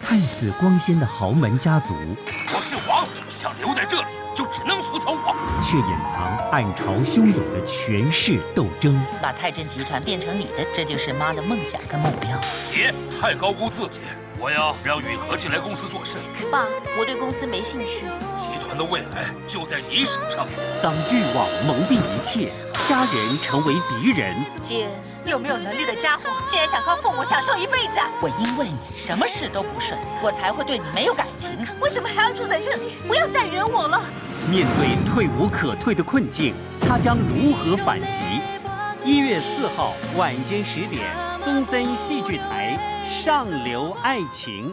看似光鲜的豪门家族，我是王，想留在这里就只能服从我，却隐藏暗潮汹涌的权势斗争。把泰镇集团变成你的，这就是妈的梦想跟目标。别太高估自己，我要让允和进来公司做事。爸，我对公司没兴趣。集团的未来就在你手上。当欲望蒙蔽一切，家人成为敌人。姐。有没有能力的家伙，竟然想靠父母享受一辈子？我因为你什么事都不顺，我才会对你没有感情。为什么还要住在这里？不要再惹我了！面对退无可退的困境，他将如何反击？一月四号晚间十点，东森戏剧台《上流爱情》。